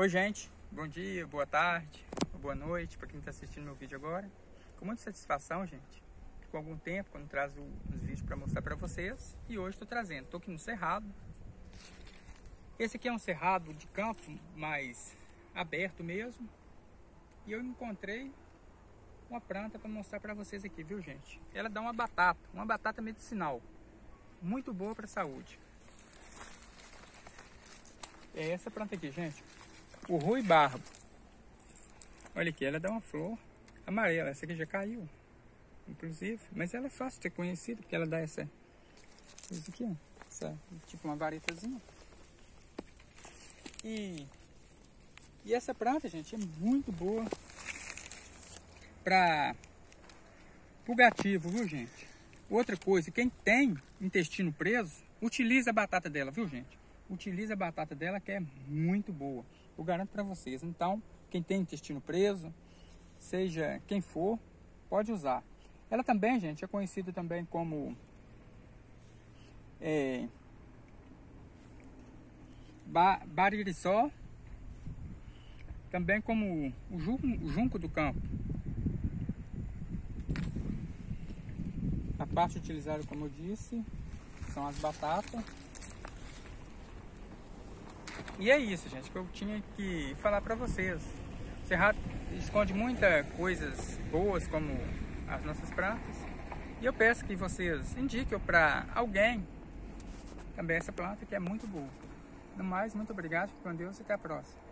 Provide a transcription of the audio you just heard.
Oi gente, bom dia, boa tarde, boa noite para quem está assistindo meu vídeo agora. Com muita satisfação, gente. Com algum tempo, quando trazo os vídeos para mostrar para vocês. E hoje estou trazendo, estou aqui no Cerrado. Esse aqui é um cerrado de campo, mais aberto mesmo. E eu encontrei uma planta para mostrar para vocês aqui, viu gente? Ela dá uma batata, uma batata medicinal. Muito boa para a saúde. É essa planta aqui, gente o Rui Barbo. Olha aqui, ela dá uma flor amarela. Essa aqui já caiu, inclusive. Mas ela é fácil de ser conhecida, porque ela dá essa... Isso aqui, ó. Essa, tipo uma varetazinha. E, e essa planta, gente, é muito boa para purgativo, viu, gente? Outra coisa, quem tem intestino preso, utiliza a batata dela, viu, gente? Utiliza a batata dela que é muito boa. Eu garanto para vocês. Então, quem tem intestino preso, seja quem for, pode usar. Ela também, gente, é conhecida também como é, ba também como o junco do campo. A parte utilizada, como eu disse, são as batatas. E é isso, gente, que eu tinha que falar para vocês. O Cerrado esconde muitas coisas boas, como as nossas pratas. E eu peço que vocês indiquem para alguém também essa planta que é muito boa. No mais, muito obrigado, com Deus e até a próxima.